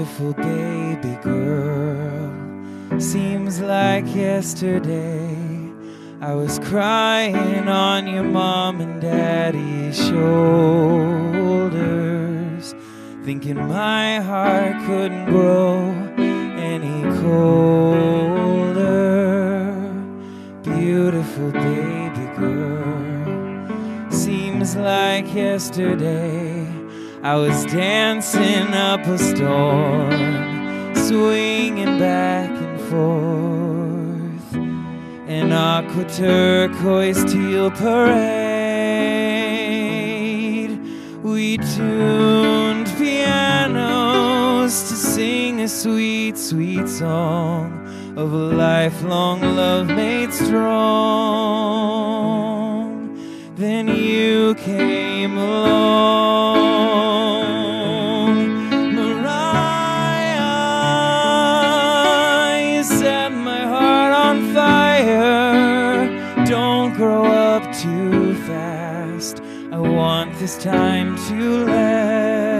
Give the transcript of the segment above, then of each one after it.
beautiful baby girl. Seems like yesterday I was crying on your mom and daddy's shoulders, thinking my heart couldn't grow any colder. Beautiful baby girl. Seems like yesterday I was dancing up a storm, swinging back and forth. An aqua turquoise teal parade. We tuned pianos to sing a sweet, sweet song of a lifelong love made strong. Then you came along, too fast. I want this time to last.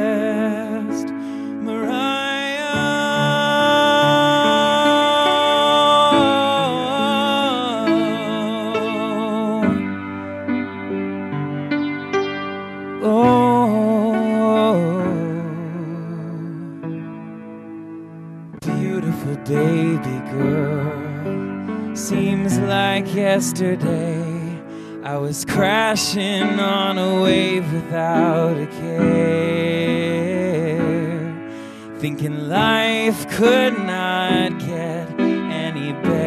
Mariah. Oh, beautiful baby girl. Seems like yesterday I was crashing on a wave without a care, thinking life could not get any better.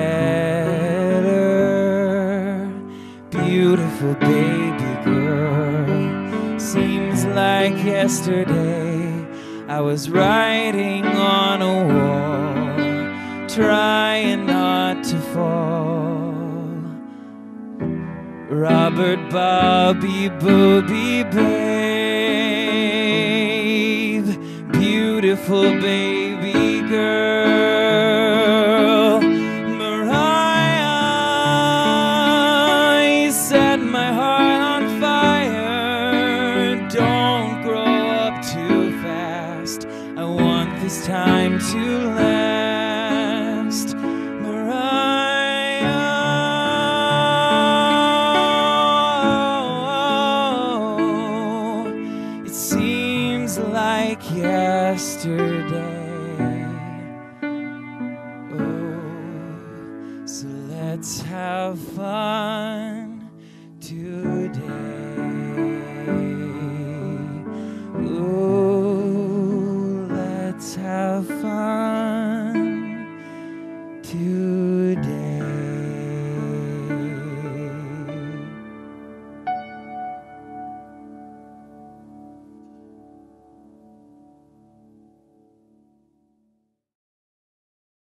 Beautiful baby girl. Seems like yesterday I was writing on a wall, trying Robert Bobby Booby Babe, beautiful baby girl. Mariah, you set my heart on fire. Don't grow up too fast. I want this time to last. Yesterday. Oh, so let's have fun today.